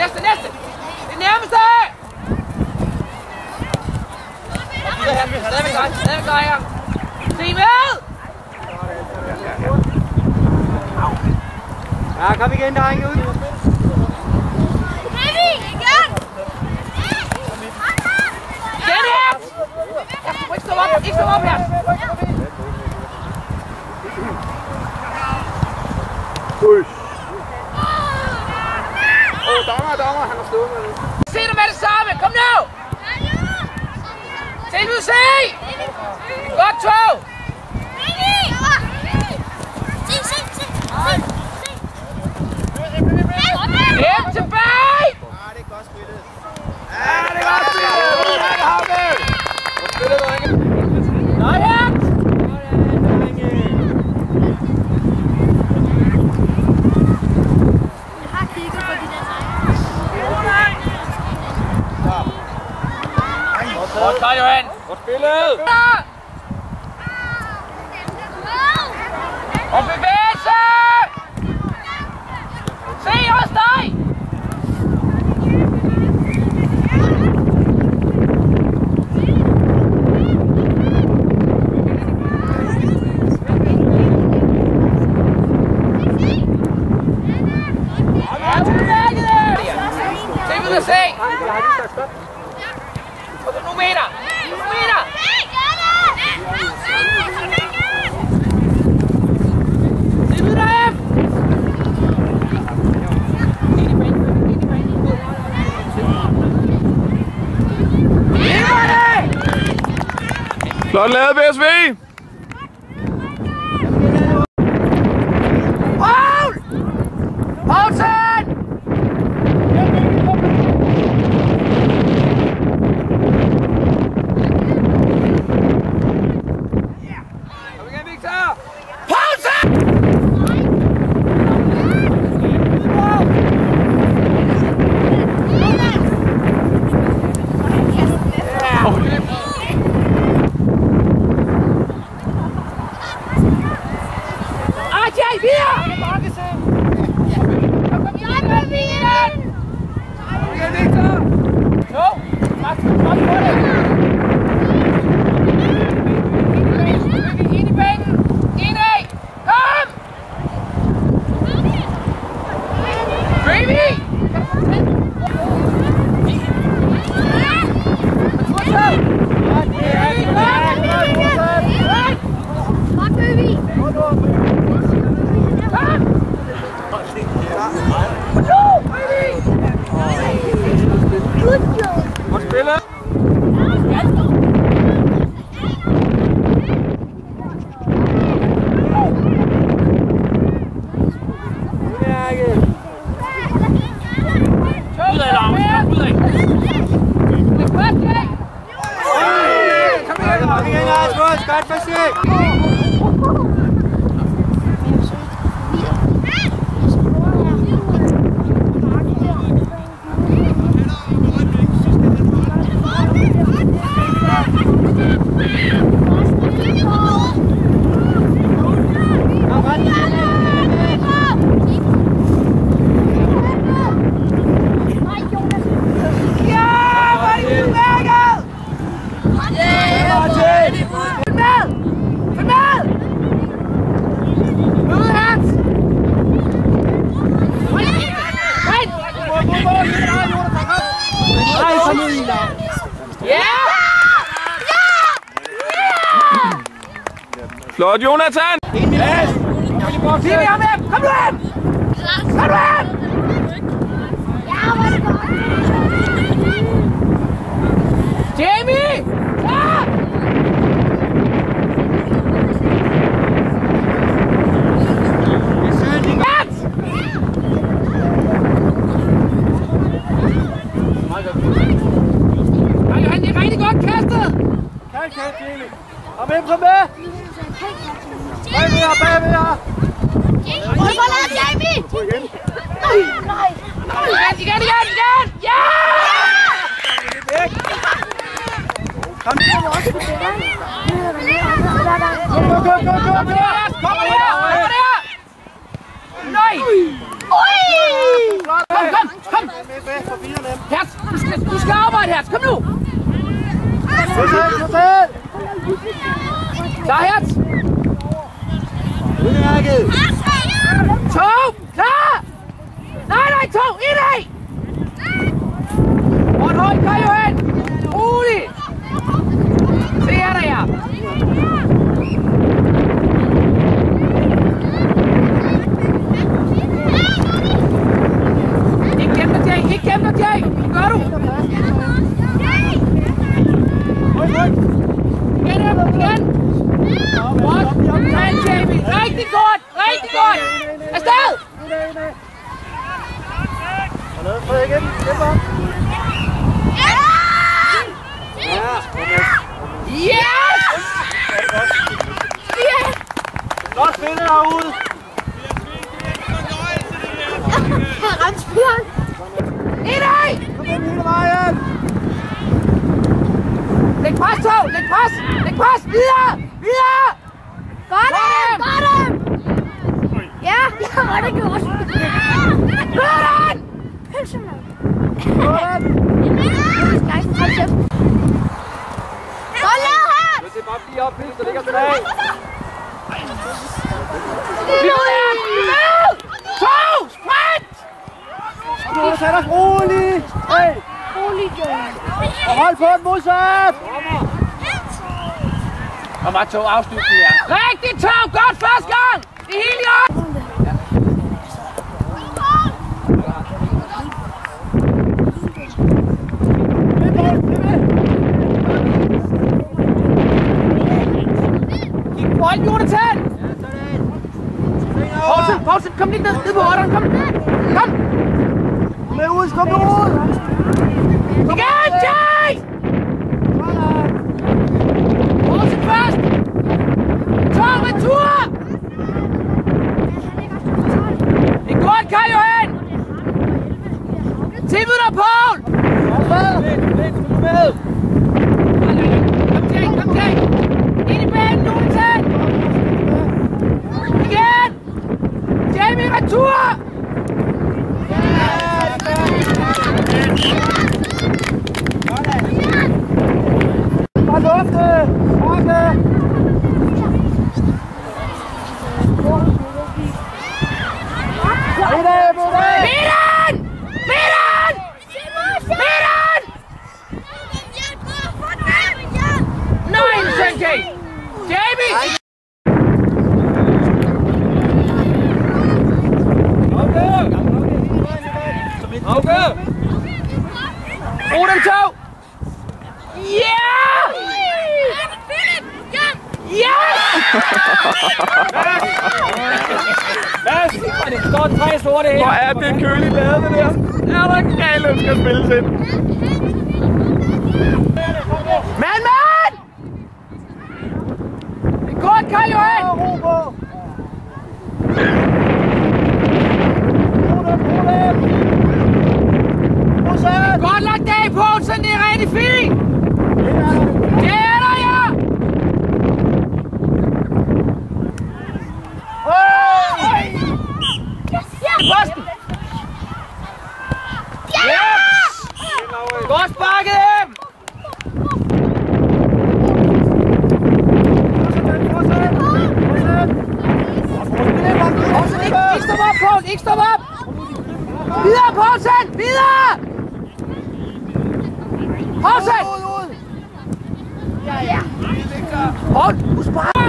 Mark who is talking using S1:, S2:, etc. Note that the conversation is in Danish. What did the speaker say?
S1: Næste, næste! Det nærmeste! Stadigvæk dig, stadigvæk dig her. Se med!
S2: Ja, kom igen, drenge. Ud.
S1: Igen her! Jeg må ikke stå op, ikke stå op her!
S2: Push. Han har stået med det.
S1: Se dig med det samme, kom nu! Se nu, se! Godt tog! Hjem tilbage!
S2: Ja, det er godt spillet. Ja, det er godt spillet. Ja, det har vi. Godt spillet, drenge.
S1: Nå her! Godt, Johan!
S2: Godt spillet.
S1: Og bevægelse! Se også dig! Ja, tilbage der! Se ud og se! Og så nu meter! Nu meter! Se ud der!
S2: Godt lavet, BSV.
S1: Paul! Poulsen!
S2: Kom igen, Victor.
S1: Poulsen! Ajay, videre!
S2: Kom igen, Victor.
S1: Jo, Max, kom på det! Ind i banen! Indad! Kom! Baby!
S2: Godt spillet.
S1: Udad, Lars! Udad! Læg fast, Jay!
S2: Kom igen, kom igen, Rasmus. Godt forsøg.
S1: Ja, hvor er det udmærket! Følg med! Følg med! Ud, Hans! Kom!
S2: Nej, kom ud, Ila.
S1: Ja!
S2: Flot, Jonathan. Yes.
S1: Ved ham! Kom nu hjem! Kom nu hjem! Jamie! Ja! Johan, det er rigtig godt kastet!
S2: Kald, kald, Jamie. Og hvem så med? Bagved jer, bagved jer. Gå igen.
S1: Igen, igen, igen, igen! Ja!
S2: Kom nu, kom også. Kom, kom, kom, kom, kom,
S1: Kom her, kom her, kom her! Nej! Kom, kom, kom! Kom! Hertz, du skal, du skal arbejde, Hertz. Kom nu!
S2: Total, total.
S1: Klar, Herz!
S2: Udmærket.
S1: To! Klar! Nej, nej, to! Indad! Hånd højt, gør jo hen! Rolig! Se her, der er. Ikke glem dig, Jay! Ikke glem dig, Jay! Gør du? Igen, Emma, igen! Godt! Sådan, Jamie! Rigtig godt! Rigtig godt! Afsted!
S2: Frederik igen. Hjælp op. Ja,
S1: Yes! Yes!
S2: Godt spillet derude.
S1: Indad!
S2: Kom ind hele vejen.
S1: Læg pres, Tog! Læg pres! Læg pres! Videre! Videre! Godt!
S3: Got him! Ja, ja, var det godt.
S1: Sådan!
S3: Pølserne.
S2: Sådan.
S3: Skal ikke her!
S2: Er bare lige op, der ligger tilbage.
S1: Vi er med! To! Sprint!
S2: Nu tag dig roligt. Hey,
S3: Rolig, Johan.
S2: og hold på den modsat.
S1: Og bare tog afslutning her. Rigtig tog! Godt første gang! Det hele i orden! Gik bolden, Jonathan! Poulsen, Poulsen, kom lidt ned, ned på otteren, kom! Kom!
S2: Med ud, kom nu ud.
S1: Igen, Jay! Poulsen først! Tog retur! Det er godt, Kai Johan! Tilbud dig, Paul!
S2: Med.
S1: Kom, Jay, kom, Jay! Ind i banen, Jonathan! Igen! Jamie, retur! Yes!
S2: Det står tre sorte her. Hvor er det køligt lavet, det der. Er der galt, den skal spilles ind.
S1: Man, man! Det er godt, Karl Johan!
S2: ro på.
S1: Godt lagt af, Poulsen, det er rigtig fint! Det er der, ja!
S2: Hey!
S1: Posten! Yes! Godt sparket hjem!
S2: Modsat, modsat.
S1: Poulsen, ikke, ikke stop op, Poulsen, ikke stop op! Videre, Poulsen! Videre! Poulsen!
S2: Ud, ud.
S1: Poul, husk bare!